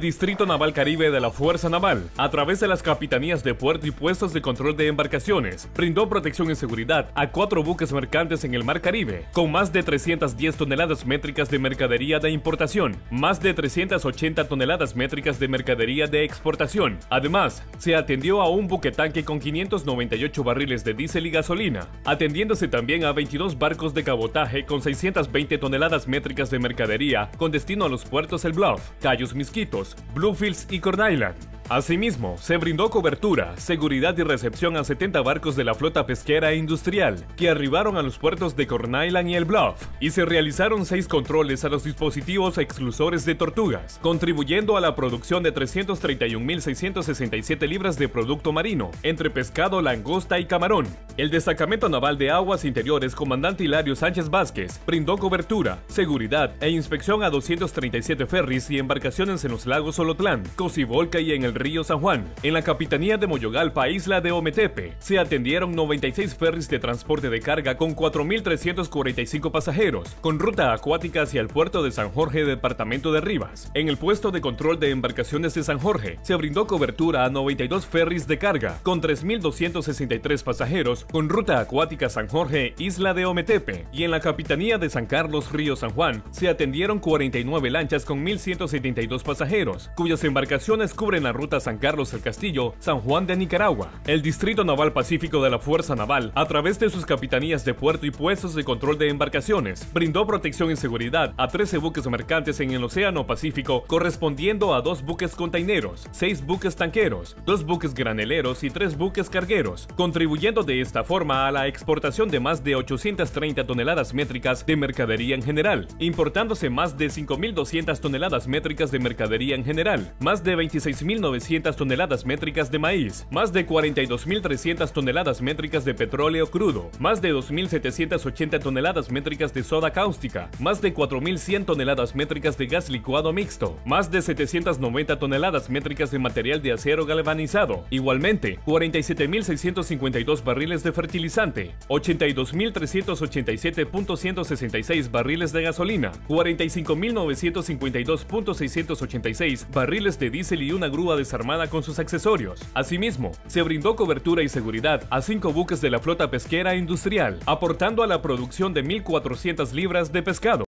Distrito Naval Caribe de la Fuerza Naval, a través de las capitanías de puerto y puestos de control de embarcaciones, brindó protección y seguridad a cuatro buques mercantes en el Mar Caribe, con más de 310 toneladas métricas de mercadería de importación, más de 380 toneladas métricas de mercadería de exportación. Además, se atendió a un buque tanque con 598 barriles de diésel y gasolina, atendiéndose también a 22 barcos de cabotaje con 620 toneladas métricas de mercadería con destino a los puertos El Bluff, Cayos Misquitos, Bluefields y Corn Island. Asimismo, se brindó cobertura, seguridad y recepción a 70 barcos de la flota pesquera e industrial que arribaron a los puertos de Corn Island y El Bluff, y se realizaron seis controles a los dispositivos exclusores de tortugas, contribuyendo a la producción de 331.667 libras de producto marino, entre pescado, langosta y camarón. El destacamento naval de aguas interiores comandante Hilario Sánchez Vázquez brindó cobertura, seguridad e inspección a 237 ferries y embarcaciones en los lagos Solotlán, Cocibolca y en el río San Juan. En la capitanía de Moyogalpa, isla de Ometepe, se atendieron 96 ferries de transporte de carga con 4.345 pasajeros, con ruta acuática hacia el puerto de San Jorge, departamento de Rivas. En el puesto de control de embarcaciones de San Jorge, se brindó cobertura a 92 ferries de carga, con 3.263 pasajeros, con ruta acuática San Jorge, isla de Ometepe. Y en la capitanía de San Carlos, río San Juan, se atendieron 49 lanchas con 1.172 pasajeros, cuyas embarcaciones cubren la ruta San Carlos el Castillo, San Juan de Nicaragua. El Distrito Naval Pacífico de la Fuerza Naval, a través de sus capitanías de puerto y puestos de control de embarcaciones, brindó protección y seguridad a 13 buques mercantes en el Océano Pacífico, correspondiendo a dos buques containeros, seis buques tanqueros, dos buques graneleros y tres buques cargueros, contribuyendo de esta forma a la exportación de más de 830 toneladas métricas de mercadería en general, importándose más de 5.200 toneladas métricas de mercadería en general, más de 26.900 toneladas métricas de maíz, más de 42.300 toneladas métricas de petróleo crudo, más de 2.780 toneladas métricas de soda cáustica, más de 4.100 toneladas métricas de gas licuado mixto, más de 790 toneladas métricas de material de acero galvanizado, igualmente 47.652 barriles de fertilizante, 82.387.166 barriles de gasolina, 45.952.686 barriles de diésel y una grúa desarmada con sus accesorios. Asimismo, se brindó cobertura y seguridad a cinco buques de la flota pesquera industrial, aportando a la producción de 1.400 libras de pescado.